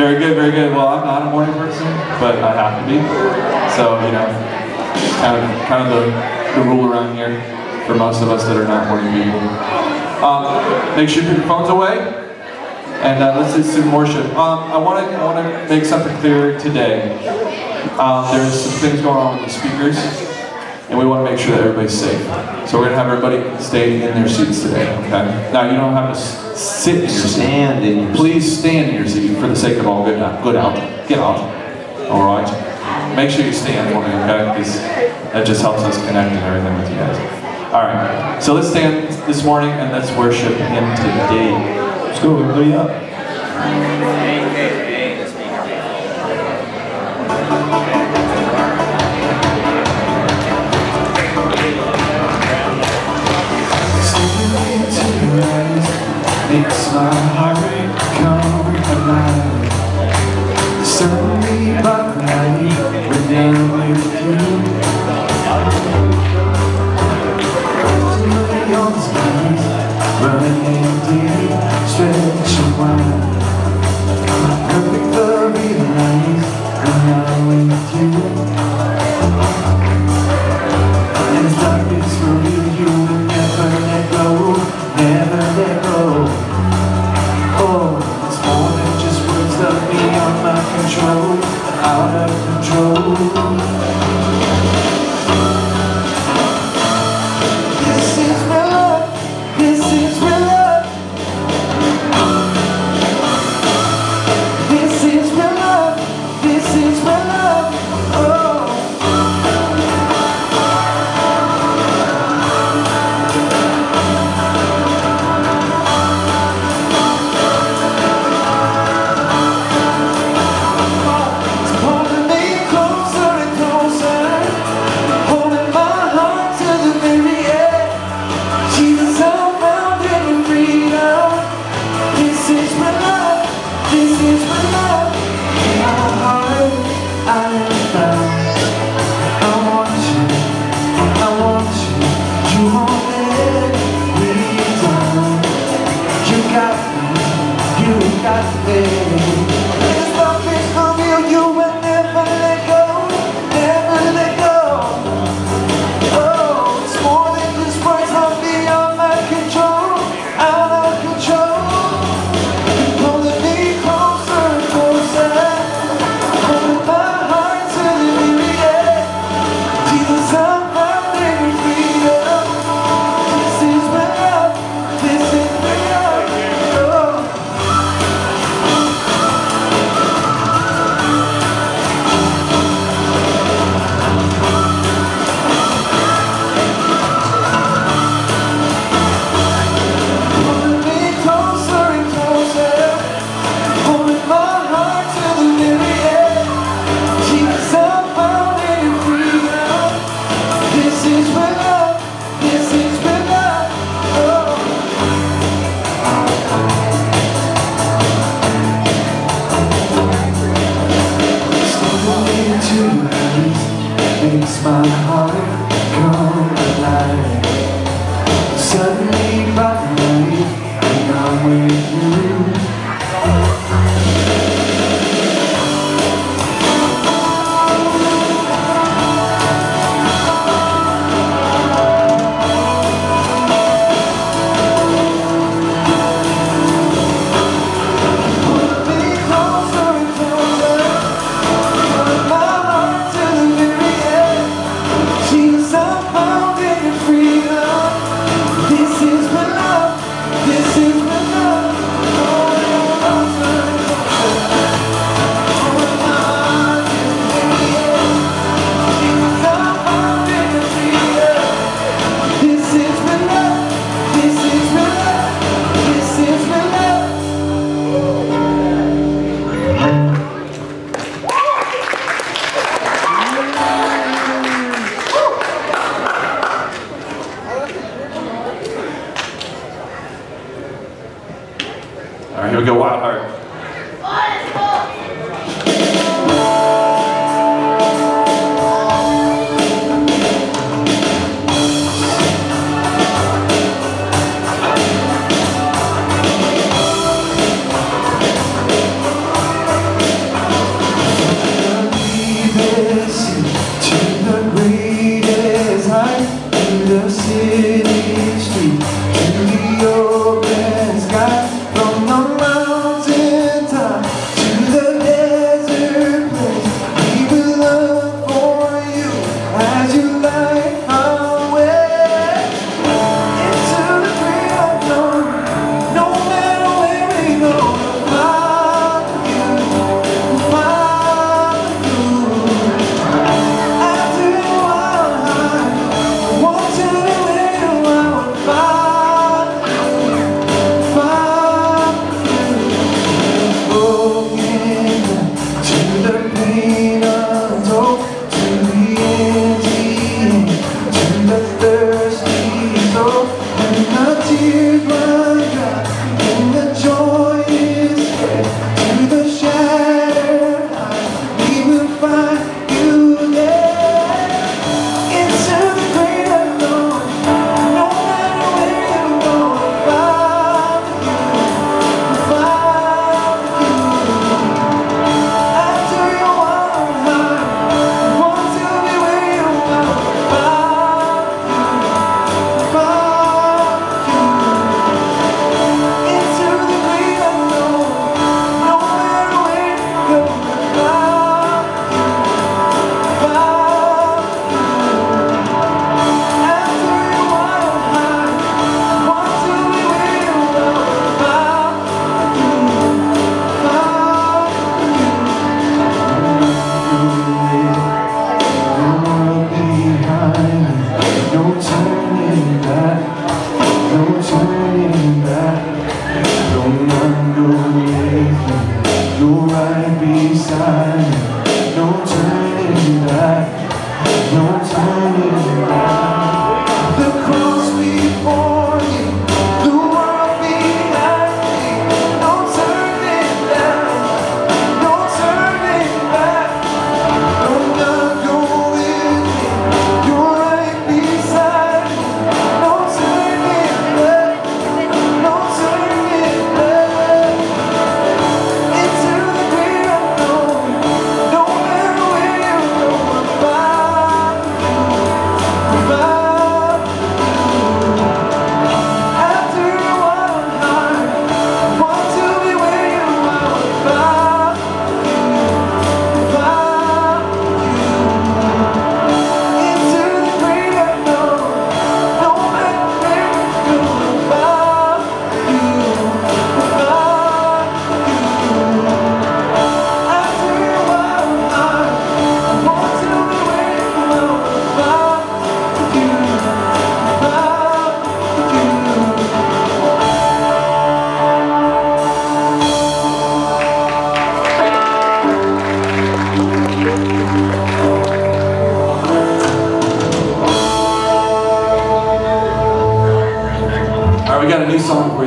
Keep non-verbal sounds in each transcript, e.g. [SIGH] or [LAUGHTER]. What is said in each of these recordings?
Very good, very good. Well, I'm not a morning person, but I have to be. So, you know, kind of, kind of the, the rule around here for most of us that are not morning people. Um, make sure you put your phones away. And uh, let's do some worship. Um, I want to I want to make something clear today. Um, there's some things going on with the speakers, and we want to make sure that everybody's safe. So we're going to have everybody stay in their seats today. Okay. Now you don't have to sit in your seat. Stand in your Please stand in your seat for the sake of all good, good out. Get out. All right. Make sure you stand for me, okay? Because that just helps us connect and everything with you guys. All right. So let's stand this morning and let's worship Him today. Let's go, everybody up. My heart come alive. Suddenly with you.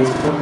Thanks.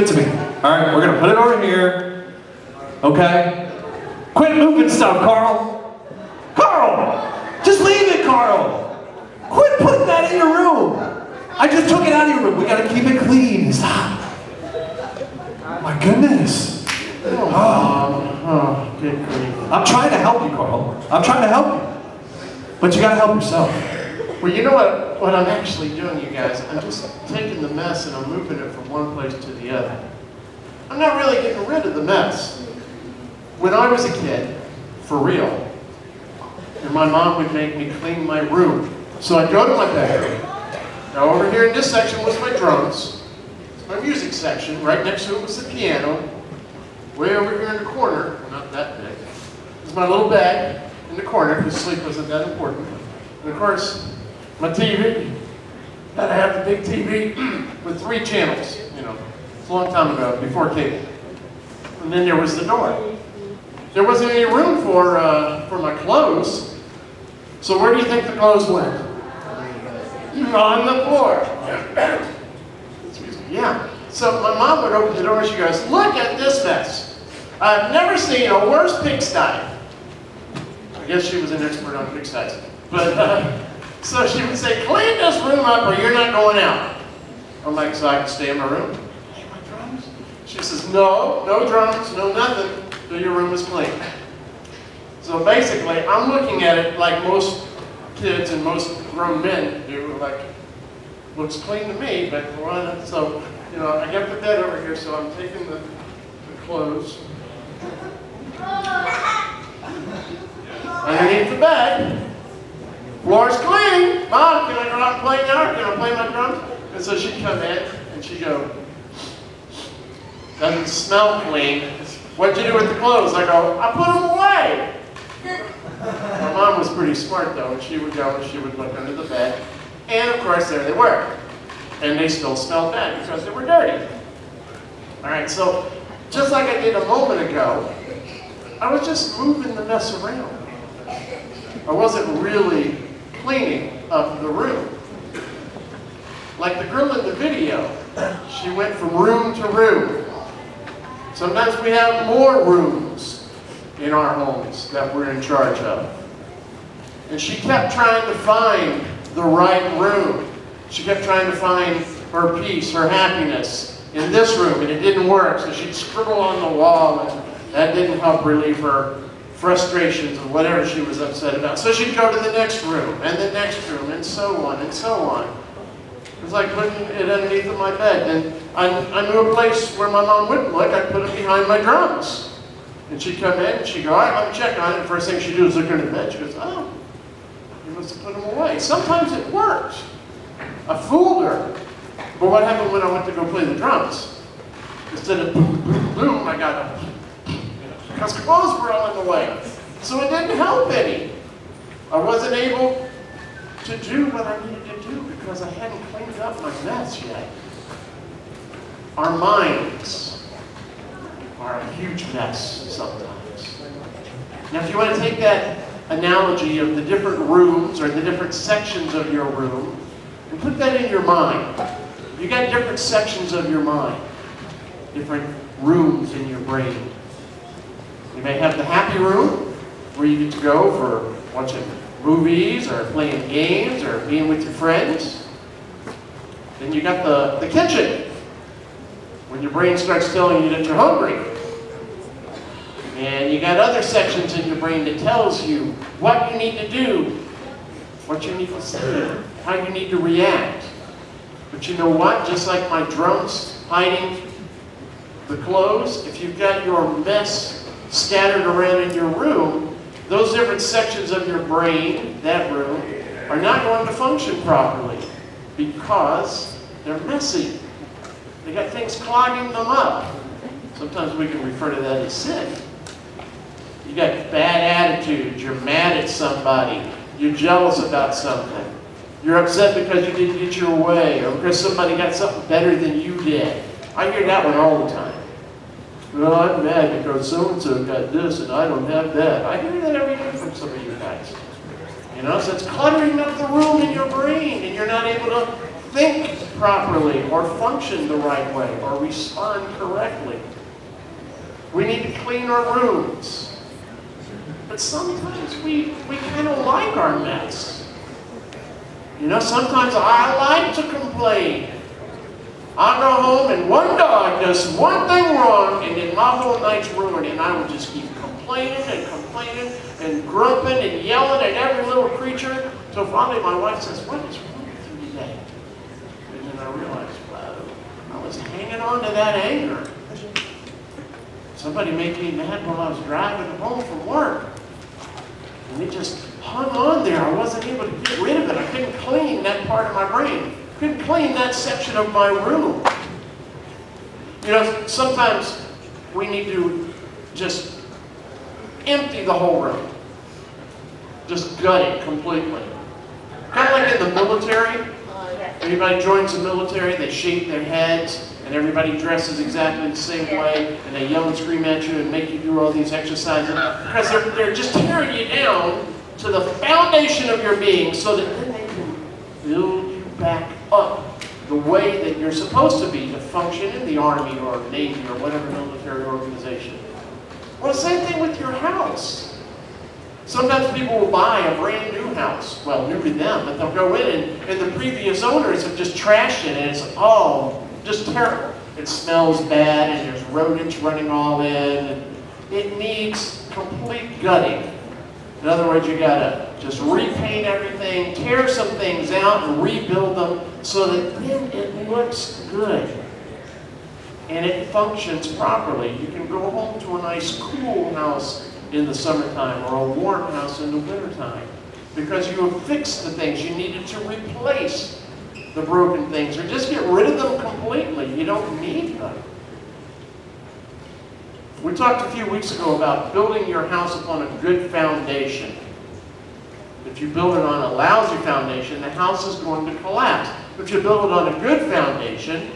Give it to me. All right, we're gonna put it over here. Okay? Quit moving stuff, Carl. Carl! Just leave it, Carl. Quit putting that in your room. I just took it out of your room. We gotta keep it clean. Stop. My goodness. Oh, Oh. I'm trying to help you, Carl. I'm trying to help you. But you gotta help yourself. Well, you know what, what I'm actually doing, you guys? I'm just taking the mess and I'm moving it from one place to the other. I'm not really getting rid of the mess. When I was a kid, for real, and my mom would make me clean my room. So I'd go to my bedroom. Now over here in this section was my drums. My music section. Right next to it was the piano. Way over here in the corner, not that big, is my little bed in the corner because sleep wasn't that important. And of course, my TV. Had have the big TV [CLEARS THROAT] with three channels, you know. It's a long time ago, before cable. And then there was the door. There wasn't any room for, uh, for my clothes. So where do you think the clothes went? On the floor. [COUGHS] Yeah. So my mom would open the door and she goes, look at this mess. I've never seen a worse pigsty. I guess she was an expert on pigsties. But, uh, so she would say, clean this room up or you're not going out. I'm like, so I can stay in my room? Hey, my drums? She says, no, no drums, no nothing, till your room is clean. So basically, I'm looking at it like most kids and most grown men do, like, looks clean to me, but, so, you know, I got the bed over here, so I'm taking the, the clothes. [LAUGHS] Underneath the bed, floor's clean. Mom, can I go out and play now? Can I play my drums? And so she'd come in and she'd go, doesn't smell clean. What'd you do with the clothes? I go, I put them away. My mom was pretty smart though, and she would go and she would look under the bed. And of course, there they were. And they still smelled bad because they were dirty. All right, so just like I did a moment ago, I was just moving the mess around. I wasn't really cleaning of the room. Like the girl in the video, she went from room to room. Sometimes we have more rooms in our homes that we're in charge of. And she kept trying to find the right room. She kept trying to find her peace, her happiness in this room, and it didn't work. So she'd scribble on the wall, and that didn't help relieve her frustrations or whatever she was upset about. So she'd go to the next room, and the next room, and so on, and so on. It was like putting it underneath of my bed. And I, I knew a place where my mom wouldn't look. I'd put it behind my drums. And she'd come in, and she'd go, all right, let me check on it. First thing she'd do is look under the bed. She goes, oh, you must have put them away. Sometimes it worked. I fooled her. But what happened when I went to go play the drums? Instead of boom, boom, boom, I got a because clothes were all in the way. So it didn't help any. I wasn't able to do what I needed to do because I hadn't cleaned up my mess yet. Our minds are a huge mess sometimes. Now, if you want to take that analogy of the different rooms or the different sections of your room and put that in your mind, you got different sections of your mind, different rooms in your brain. You may have the happy room where you get to go for watching movies or playing games or being with your friends. Then you got the, the kitchen, when your brain starts telling you that you're hungry. And you got other sections in your brain that tells you what you need to do, what you need to say, how you need to react. But you know what? Just like my drums hiding the clothes, if you've got your mess scattered around in your room, those different sections of your brain, that room, are not going to function properly because they're messy. They got things clogging them up. Sometimes we can refer to that as sin. You got bad attitudes, you're mad at somebody, you're jealous about something. You're upset because you didn't get your way or because somebody got something better than you did. I hear that one all the time. Well, I'm mad because so-and-so got this and I don't have that. I hear that every day from some of you guys. You know, so it's cluttering up the room in your brain and you're not able to think properly or function the right way or respond correctly. We need to clean our rooms. But sometimes we, we kind of like our mess. You know, sometimes I like to complain. I go home and one dog does one thing wrong and then my whole night's ruined and I will just keep complaining and complaining and grumping and yelling at every little creature. So finally my wife says, what is wrong with you today? And then I realized, wow, I was hanging on to that anger. Somebody made me mad while I was driving home from work. And it just hung on there. I wasn't able to get rid of it. I couldn't clean that part of my brain. Couldn't clean that section of my room. You know, sometimes we need to just empty the whole room. Just gut it completely. Kind of like in the military. Anybody joins the military, they shave their heads, and everybody dresses exactly the same way, and they yell and scream at you and make you do all these exercises because they're, they're just tearing you down to the foundation of your being so that then they can build you back up the way that you're supposed to be to function in the Army or Navy or whatever military organization. Well, the same thing with your house. Sometimes people will buy a brand new house. Well, new to them, but they'll go in and, and the previous owners have just trashed it and it's all just terrible. It smells bad and there's rodents running all in. And it needs complete gutting. In other words, you gotta just repaint everything, tear some things out and rebuild them so that then it looks good and it functions properly. You can go home to a nice cool house in the summertime or a warm house in the wintertime because you have fixed the things you needed to replace the broken things or just get rid of them completely. You don't need them. We talked a few weeks ago about building your house upon a good foundation. If you build it on a lousy foundation, the house is going to collapse. If you build it on a good foundation,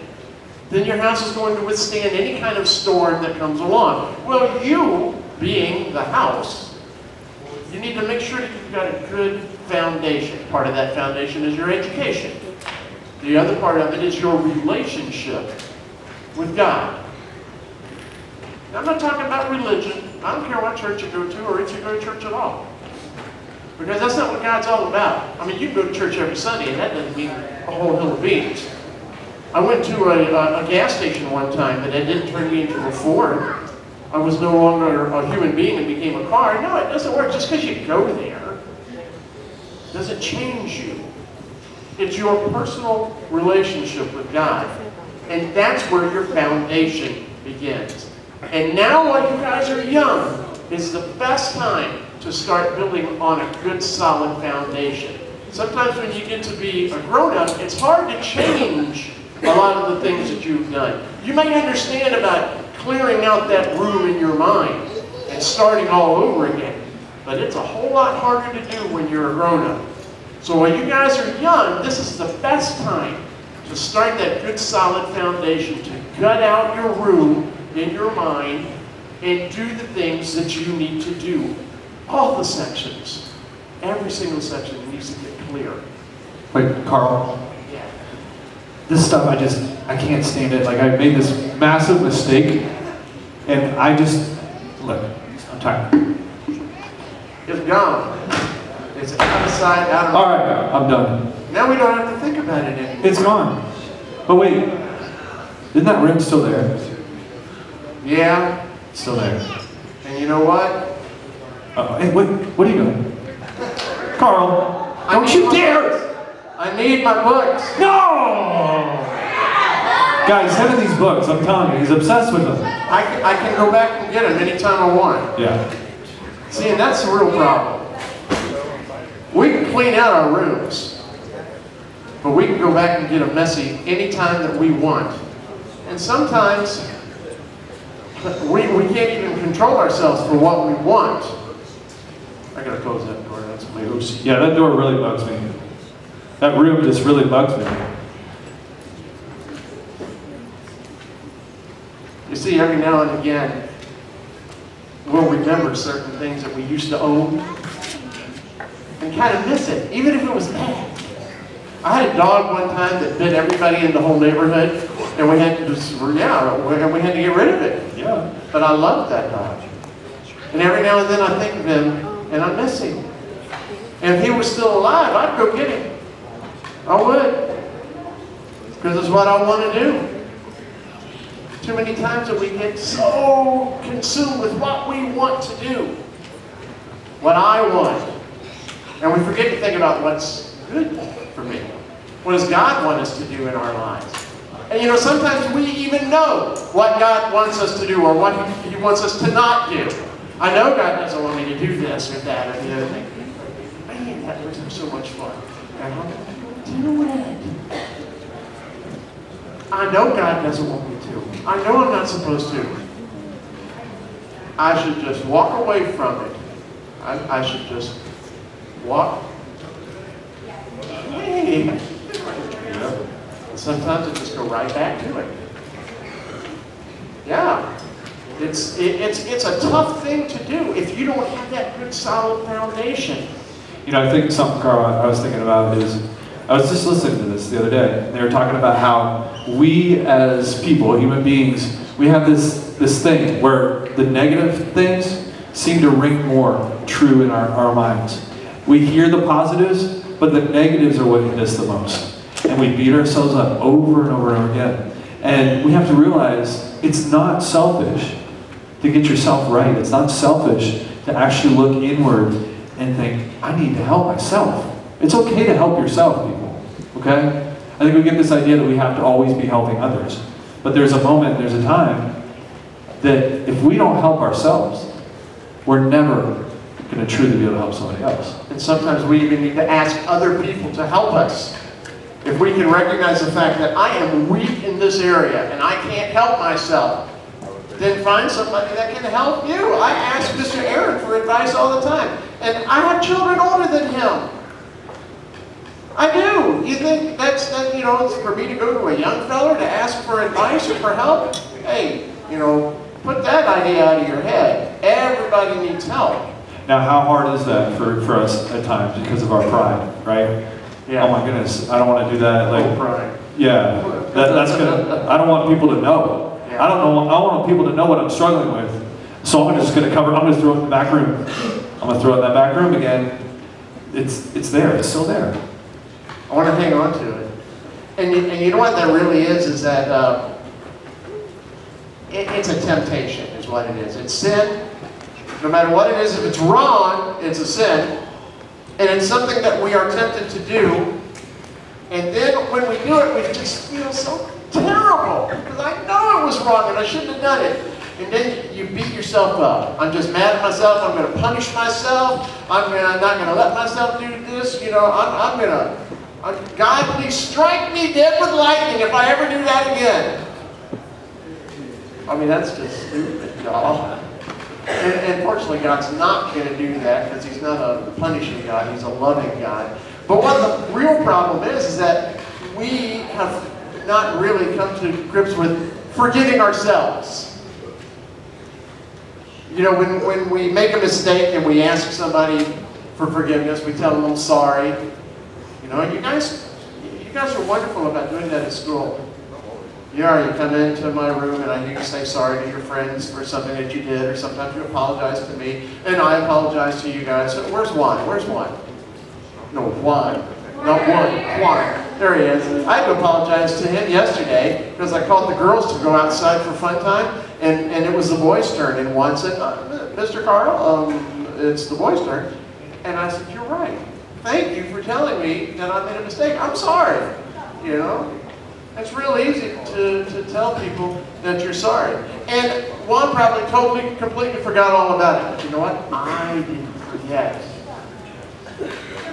then your house is going to withstand any kind of storm that comes along. Well, you, being the house, you need to make sure that you've got a good foundation. Part of that foundation is your education. The other part of it is your relationship with God. Now, I'm not talking about religion. I don't care what church you go to or if you go to church at all. Because that's not what God's all about. I mean, you go to church every Sunday, and that doesn't mean a whole hill of beans. I went to a, a, a gas station one time, but it didn't turn me into a Ford. I was no longer a human being and became a car. No, it doesn't work. Just because you go there doesn't change you. It's your personal relationship with God. And that's where your foundation begins. And now while you guys are young, is the best time to start building on a good solid foundation. Sometimes when you get to be a grown-up, it's hard to change a lot of the things that you've done. You may understand about clearing out that room in your mind and starting all over again, but it's a whole lot harder to do when you're a grown-up. So while you guys are young, this is the best time to start that good solid foundation, to gut out your room in your mind and do the things that you need to do. All the sections. Every single section needs to get clear. Wait, Carl, Yeah. this stuff I just, I can't stand it. Like I made this massive mistake and I just, look, I'm tired. It's gone. outside, out of All right, I'm done. Now we don't have to think about it anymore. It's gone. But wait, isn't that rim still there? Yeah, Still there. and you know what? Uh, hey, what, what are you doing? Carl, don't you dare! I need my books. No! Guys, send him these books, I'm telling you, he's obsessed with them. I can, I can go back and get them anytime I want. Yeah. See, and that's the real problem. We can clean out our rooms, but we can go back and get them messy anytime that we want. And sometimes [LAUGHS] we, we can't even control ourselves for what we want. I gotta close that door, that's my OCD. Yeah, that door really bugs me. That room just really bugs me. You see, every now and again, we'll remember certain things that we used to own and kind of miss it, even if it was bad. I had a dog one time that bit everybody in the whole neighborhood, and we had to just, yeah, we we had to get rid of it. Yeah. But I loved that dog. And every now and then I think of him, and I miss him. And if he was still alive, I'd go get him. I would. Because it's what I want to do. Too many times that we get so consumed with what we want to do, what I want, and we forget to think about what's good for me. What does God want us to do in our lives? And you know, sometimes we even know what God wants us to do or what He, he wants us to not do. I know God doesn't want me to do this or that or the other thing. Man, that was so much fun. And I'm to do it. I know God doesn't want me to. I know I'm not supposed to. I should just walk away from it. I, I should just walk. Hey. Sometimes I just go right back to it. Yeah. It's, it, it's, it's a tough thing to do if you don't have that good solid foundation. You know, I think something, Carl, I was thinking about is, I was just listening to this the other day. They were talking about how we as people, human beings, we have this, this thing where the negative things seem to ring more true in our, our minds. We hear the positives, but the negatives are what hit us the most. And we beat ourselves up over and over and over again. And we have to realize it's not selfish to get yourself right. It's not selfish to actually look inward and think, I need to help myself. It's okay to help yourself, people. Okay? I think we get this idea that we have to always be helping others. But there's a moment, there's a time that if we don't help ourselves, we're never going to truly be able to help somebody else. And sometimes we even need to ask other people to help us. If we can recognize the fact that I am weak in this area and I can't help myself, then find somebody that can help you. I ask Mr. Aaron for advice all the time. And I have children older than him. I do. You think that's, that, you know, for me to go to a young feller to ask for advice or for help? Hey, you know, put that idea out of your head. Everybody needs help. Now, how hard is that for, for us at times because of our pride, right? Yeah. Oh my goodness, I don't want to do that. Like, Oh, pride. Yeah, that, that's gonna. I don't want people to know. I don't know. I want people to know what I'm struggling with. So I'm just gonna cover. I'm gonna throw it in the back room. I'm gonna throw it in that back room again. It's it's there. It's still there. I want to hang on to it. And you, and you know what that really is? Is that uh, it, it's a temptation, is what it is. It's sin. No matter what it is, if it's wrong, it's a sin. And it's something that we are tempted to do. And then when we do it, we just feel so terrible. Because I know it was wrong and I shouldn't have done it. And then you beat yourself up. I'm just mad at myself. I'm going to punish myself. I'm, gonna, I'm not going to let myself do this. You know, I'm, I'm going to God, please strike me dead with lightning if I ever do that again. I mean, that's just stupid, y'all. And, and fortunately, God's not going to do that because He's not a punishing God. He's a loving God. But what the real problem is, is that we have not really come to grips with forgiving ourselves. You know, when, when we make a mistake and we ask somebody for forgiveness, we tell them, I'm sorry. You know, you guys, you guys are wonderful about doing that at school. You are. You come into my room and I hear you say sorry to your friends for something that you did, or sometimes you apologize to me, and I apologize to you guys. Where's one? Where's one? No, Juan. Not one, Juan. There he is. I had to apologize to him yesterday because I called the girls to go outside for fun time, and, and it was the boys' turn. And Juan said, uh, Mr. Carl, um, it's the boys' turn. And I said, you're right. Thank you for telling me that I made a mistake. I'm sorry. You know? It's real easy to, to tell people that you're sorry. And Juan probably totally, completely forgot all about it. But you know what? I didn't forget.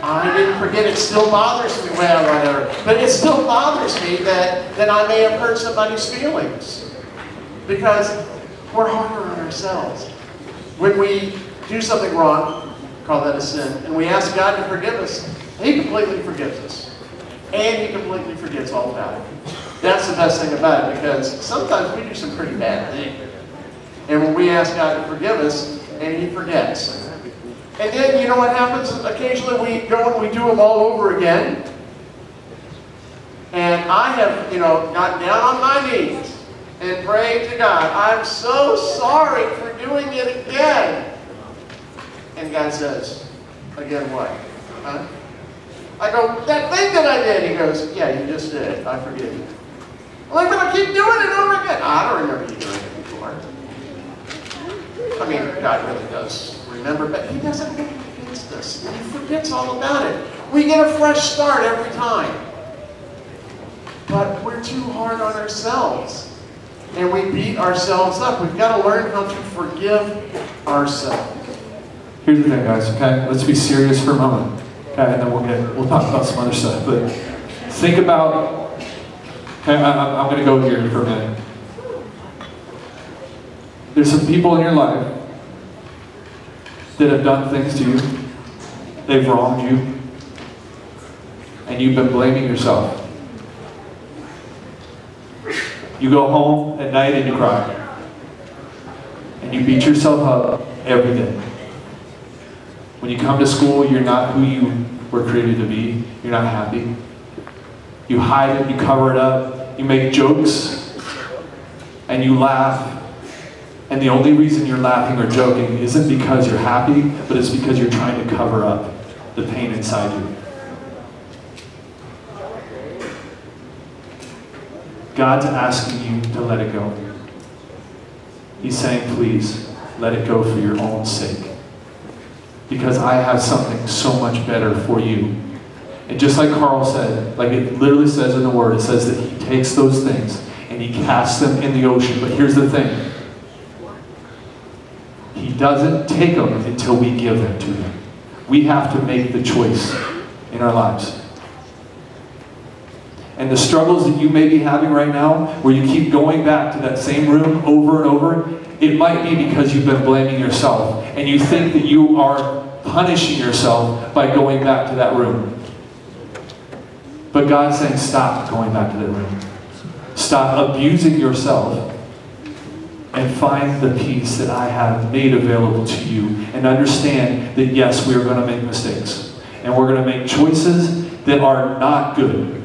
I didn't forget. It still bothers me. Well, whatever. But it still bothers me that, that I may have hurt somebody's feelings. Because we're harder on ourselves. When we do something wrong, call that a sin, and we ask God to forgive us, He completely forgives us. And He completely forgets all about it. That's the best thing about it because sometimes we do some pretty bad things. And when we ask God to forgive us, and He forgets. And then, you know what happens? Occasionally we go and we do them all over again. And I have, you know, got down on my knees and prayed to God, I'm so sorry for doing it again. And God says, again what? Huh? I go, that thing that I did. He goes, yeah, you just did. I forgive you. Well, I'm like, but I keep doing it over again. I don't remember you doing it before. I mean, God really does remember, but He doesn't it against us. He forgets all about it. We get a fresh start every time. But we're too hard on ourselves. And we beat ourselves up. We've got to learn how to forgive ourselves. Here's the thing, guys. Okay, let's be serious for a moment. Okay, and then we'll get we'll talk about some other stuff. But think about. Okay, I, I'm going to go here for a minute. There's some people in your life that have done things to you. They've wronged you, and you've been blaming yourself. You go home at night and you cry, and you beat yourself up every day. When you come to school, you're not who you were created to be. You're not happy. You hide it, you cover it up, you make jokes, and you laugh. And the only reason you're laughing or joking isn't because you're happy, but it's because you're trying to cover up the pain inside you. God's asking you to let it go. He's saying, please, let it go for your own sake because I have something so much better for you. And just like Carl said, like it literally says in the Word, it says that He takes those things and He casts them in the ocean. But here's the thing He doesn't take them until we give them to Him. We have to make the choice in our lives. And the struggles that you may be having right now, where you keep going back to that same room over and over, it might be because you've been blaming yourself and you think that you are punishing yourself by going back to that room. But God's saying, stop going back to that room. Stop abusing yourself and find the peace that I have made available to you. And understand that, yes, we are going to make mistakes. And we're going to make choices that are not good.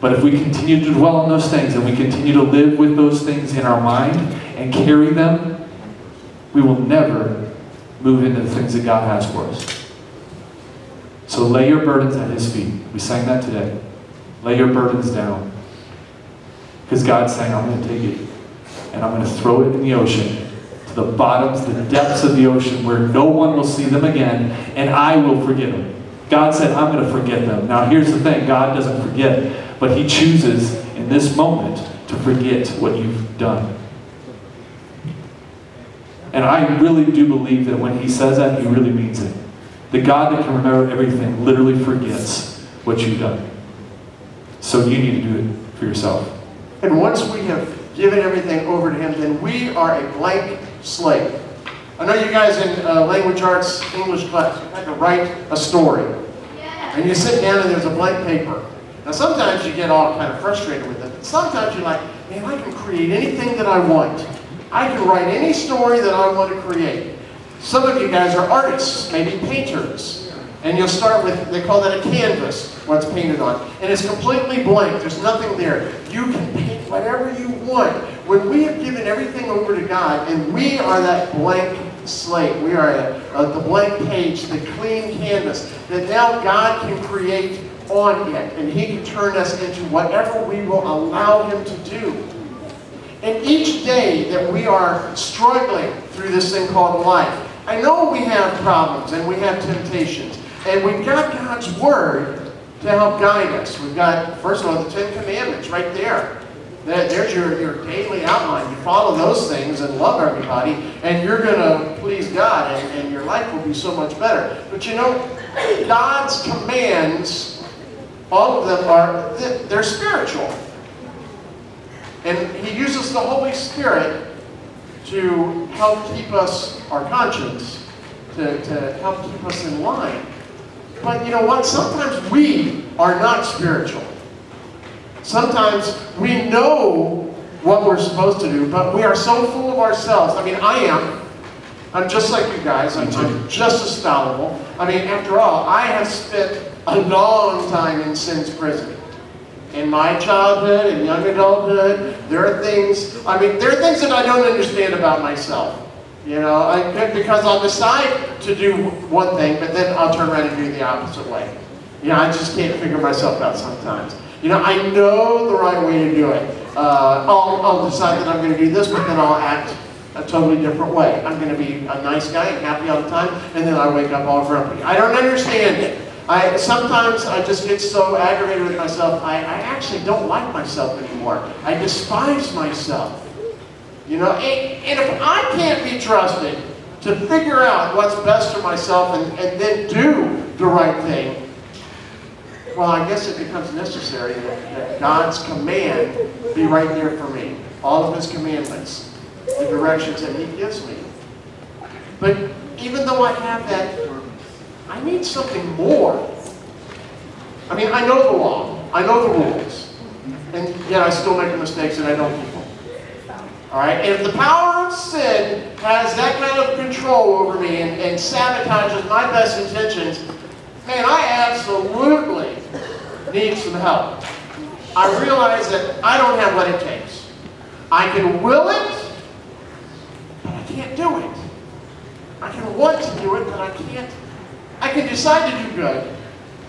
But if we continue to dwell on those things and we continue to live with those things in our mind and carry them, we will never move into the things that God has for us. So lay your burdens at His feet. We sang that today. Lay your burdens down. Because God's saying, I'm going to take it and I'm going to throw it in the ocean, to the bottoms, the depths of the ocean, where no one will see them again, and I will forget them. God said, I'm going to forget them. Now, here's the thing God doesn't forget, but He chooses in this moment to forget what you've done. And I really do believe that when He says that, He really means it. The God that can remember everything literally forgets what you've done. So you need to do it for yourself. And once we have given everything over to Him, then we are a blank slate. I know you guys in uh, language arts English class, you had to write a story. And you sit down and there's a blank paper. Now sometimes you get all kind of frustrated with it, but sometimes you're like, man, I can create anything that I want. I can write any story that I want to create. Some of you guys are artists, maybe painters. And you'll start with, they call that a canvas, what's painted on. And it's completely blank, there's nothing there. You can whatever you want. When we have given everything over to God and we are that blank slate. We are a, a, the blank page, the clean canvas that now God can create on it, and He can turn us into whatever we will allow Him to do. And each day that we are struggling through this thing called life, I know we have problems and we have temptations, and we've got God's Word to help guide us. We've got, first of all, the Ten Commandments right there. There's your, your daily outline. You follow those things and love everybody, and you're going to please God, and, and your life will be so much better. But you know, God's commands, all of them are, they're spiritual. And He uses the Holy Spirit to help keep us, our conscience, to, to help keep us in line. But you know what? Sometimes we are not spiritual. Sometimes we know what we're supposed to do, but we are so full of ourselves. I mean, I am. I'm just like you guys. I'm, I'm mm-hmm. just as fallible. I mean, after all, I have spent a long time in sin's prison in my childhood and young adulthood, there are things, I mean, there are things that I don't understand about myself. You know, I, because I'll decide to do one thing, but then I'll turn around and do the opposite way. You know, I just can't figure myself out sometimes. You know, I know the right way to do it. Uh, I'll, I'll decide that I'm going to do this, but then I'll act a totally different way. I'm going to be a nice guy and happy all the time, and then I wake up all grumpy. I don't understand it. I, sometimes I just get so aggravated with myself, I, I actually don't like myself anymore. I despise myself. You know, and, and if I can't be trusted to figure out what's best for myself and, and then do the right thing, well, I guess it becomes necessary that, that God's command be right there for me. All of His commandments, the directions that He gives me. But even though I have that I need something more. I mean, I know the law. I know the rules. And yet I still make mistakes and I don't keep them. All right? And if the power of sin has that kind of control over me and, and sabotages my best intentions, man, I absolutely need some help. I realize that I don't have what it takes. I can will it, but I can't do it. I can want to do it, but I can't I can decide to do good.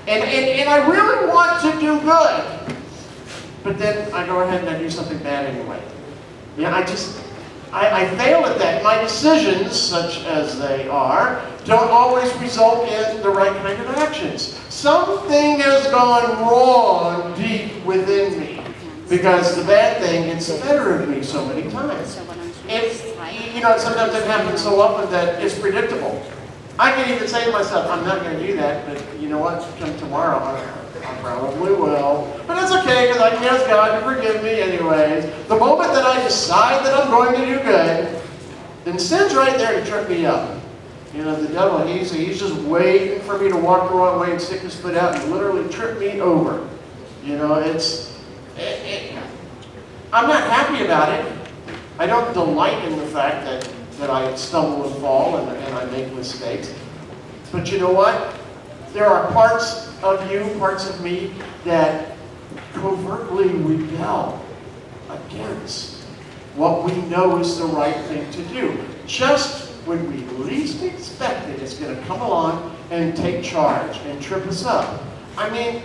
And, and, and I really want to do good. But then I go ahead and I do something bad anyway. Yeah, I just, I, I fail at that. My decisions, such as they are, don't always result in the right kind of actions. Something has gone wrong deep within me because the bad thing gets the better of me so many times. If, you know, sometimes it happens so often that it's predictable. I can even say to myself, I'm not going to do that, but you know what? Come tomorrow, I, probably will. But it's okay, because I can ask God to forgive me anyways. The moment that I decide that I'm going to do good, then sin's right there to trip me up. You know, the devil, he's, he's just waiting for me to walk the wrong way and stick his foot out and literally trip me over. You know, it's... It, it, I'm not happy about it. I don't delight in the fact that that I stumble and fall and, and I make mistakes. But you know what? There are parts of you, parts of me, that covertly rebel against what we know is the right thing to do. Just when we least expect it, it's going to come along and take charge and trip us up. I mean,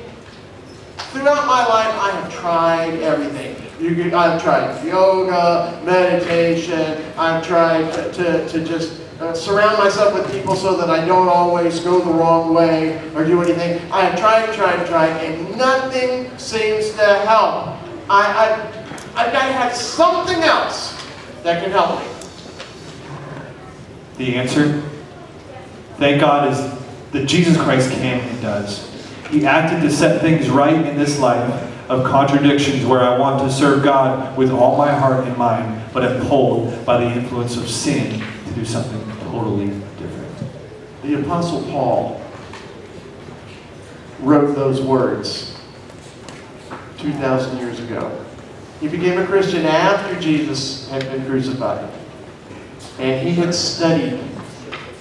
throughout my life, I have tried everything. Can, I've tried yoga, meditation. I've tried to, to, to just uh, surround myself with people so that I don't always go the wrong way or do anything. I have tried, tried, and tried, and nothing seems to help. I, I, I've got to have something else that can help me. The answer, thank God, is that Jesus Christ can and does. He acted to set things right in this life of contradictions where I want to serve God with all my heart and mind, but am pulled by the influence of sin to do something totally different. The Apostle Paul wrote those words 2,000 years ago. He became a Christian after Jesus had been crucified. And he had studied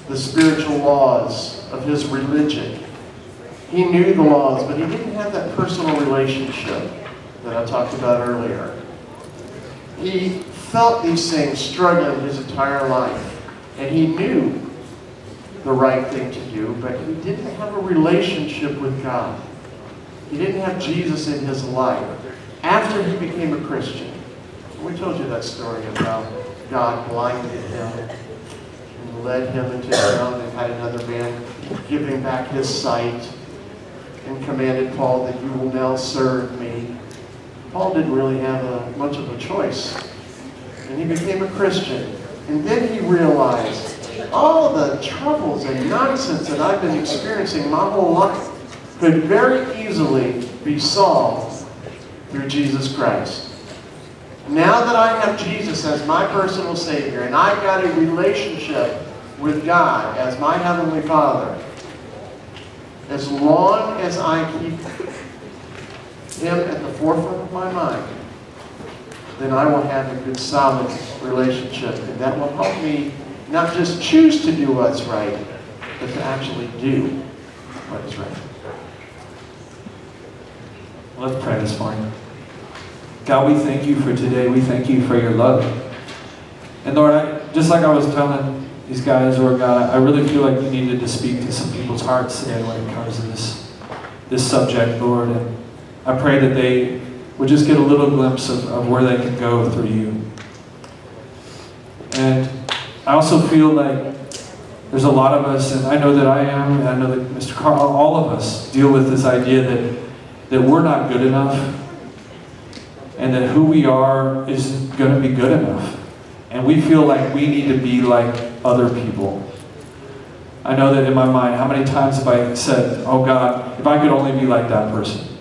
the spiritual laws of his religion he knew the laws, but he didn't have that personal relationship that I talked about earlier. He felt these things struggling his entire life. And he knew the right thing to do, but he didn't have a relationship with God. He didn't have Jesus in his life after he became a Christian. We told you that story about God blinded him and led him into town and had another man give him back his sight and commanded Paul that you will now serve me. Paul didn't really have a, much of a choice. And he became a Christian. And then he realized all the troubles and nonsense that I've been experiencing my whole life could very easily be solved through Jesus Christ. Now that I have Jesus as my personal Savior and I've got a relationship with God as my Heavenly Father, as long as I keep Him at the forefront of my mind, then I will have a good solid relationship. And that will help me not just choose to do what's right, but to actually do what is right. Let's pray this morning. God, we thank you for today. We thank you for your love. And Lord, I, just like I was telling these guys, Lord God, I really feel like you needed to speak to some people's hearts today when it comes to this, this subject, Lord. And I pray that they would just get a little glimpse of, of where they can go through you. And I also feel like there's a lot of us, and I know that I am, and I know that Mr. Carl, all of us deal with this idea that, that we're not good enough, and that who we are isn't going to be good enough. And we feel like we need to be like other people. I know that in my mind, how many times have I said, Oh God, if I could only be like that person.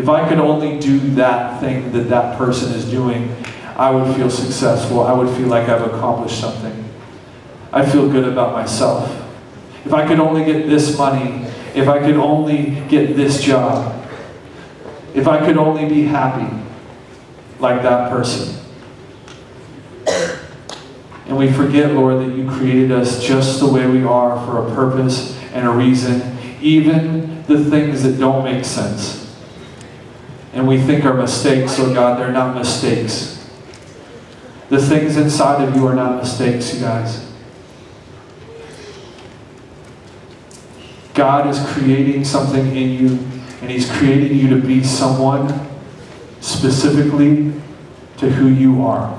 If I could only do that thing that that person is doing, I would feel successful. I would feel like I've accomplished something. I feel good about myself. If I could only get this money, if I could only get this job, if I could only be happy like that person. And we forget, Lord, that you created us just the way we are for a purpose and a reason, even the things that don't make sense. And we think are mistakes, oh God, they're not mistakes. The things inside of you are not mistakes, you guys. God is creating something in you, and He's creating you to be someone specifically to who you are.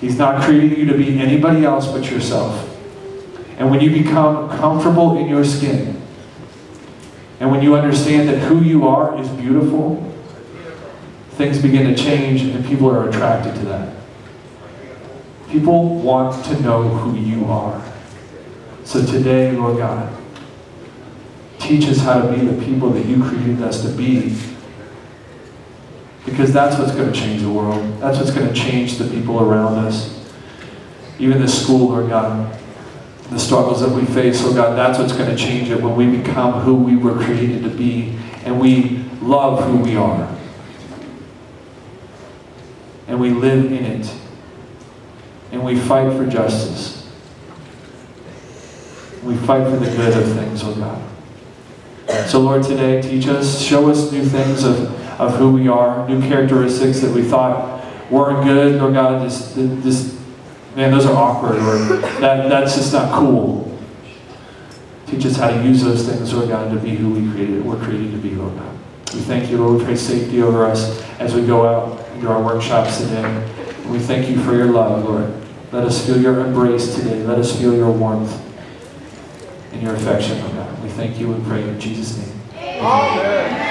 He's not creating you to be anybody else but yourself. And when you become comfortable in your skin, and when you understand that who you are is beautiful, things begin to change and people are attracted to that. People want to know who you are. So today, Lord God, teach us how to be the people that you created us to be. Because that's what's going to change the world. That's what's going to change the people around us. Even the school, Lord God, the struggles that we face, Lord God, that's what's going to change it when we become who we were created to be and we love who we are. And we live in it. And we fight for justice. We fight for the good of things, Lord God. So, Lord, today, teach us, show us new things of, of who we are, new characteristics that we thought weren't good, Lord God, just, just man, those are awkward, or that, that's just not cool. Teach us how to use those things, Lord God, to be who we created, we're created to be, Lord God. We thank you, Lord. We pray safety over us as we go out into our workshops today. And we thank you for your love, Lord. Let us feel your embrace today. Let us feel your warmth and your affection, Lord God. We thank you and pray in Jesus' name. Amen.